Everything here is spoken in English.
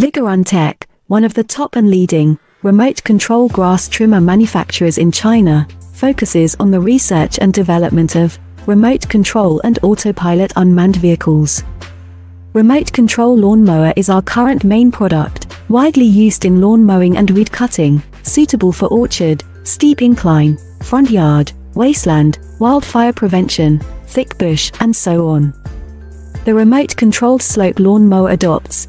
Vigorun Tech, one of the top and leading remote control grass trimmer manufacturers in China, focuses on the research and development of remote control and autopilot unmanned vehicles. Remote control lawnmower is our current main product, widely used in lawn mowing and weed cutting, suitable for orchard, steep incline, front yard, wasteland, wildfire prevention, thick bush, and so on. The remote controlled slope lawnmower adopts